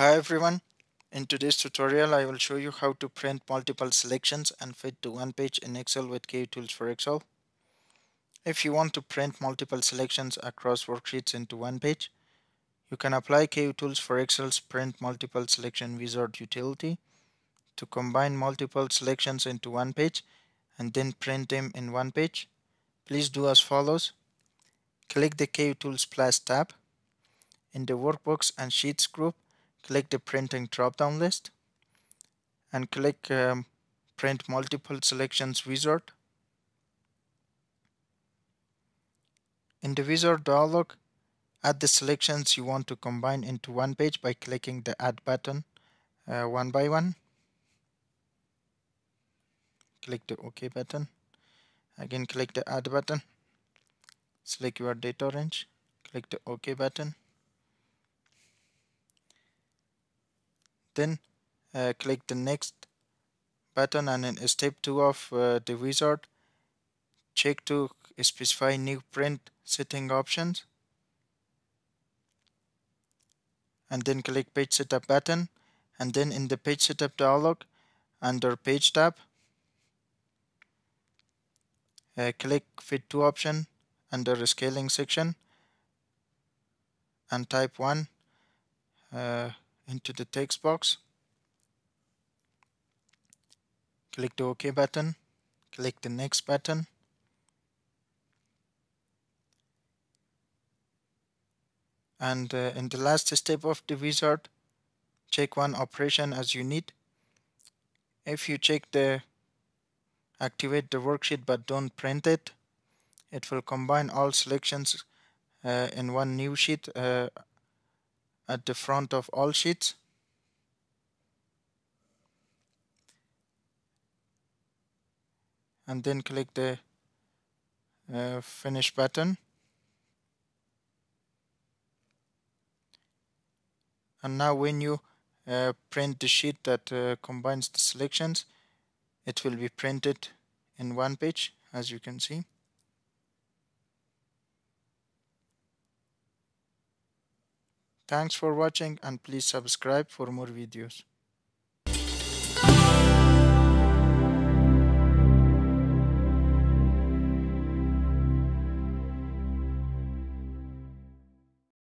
Hi everyone. In today's tutorial I will show you how to print multiple selections and fit to one page in Excel with Kutools for Excel. If you want to print multiple selections across worksheets into one page, you can apply Kutools for Excel's Print Multiple Selection Wizard utility to combine multiple selections into one page and then print them in one page. Please do as follows. Click the Kutools Plus tab. In the Workbooks and Sheets group, click the printing drop-down list and click um, print multiple selections wizard. In the wizard dialog, add the selections you want to combine into one page by clicking the add button uh, one by one. Click the OK button. Again click the add button. Select your data range. Click the OK button. Then uh, click the next button and in step 2 of uh, the wizard. Check to specify new print setting options. And then click page setup button. And then in the page setup dialog under page tab uh, click fit to option under scaling section. And type 1 uh, into the text box. Click the OK button. Click the next button. And uh, in the last step of the wizard, check one operation as you need. If you check the activate the worksheet but don't print it, it will combine all selections uh, in one new sheet uh, at the front of all sheets. And then click the uh, finish button. And now when you uh, print the sheet that uh, combines the selections, it will be printed in one page as you can see. Thanks for watching and please subscribe for more videos.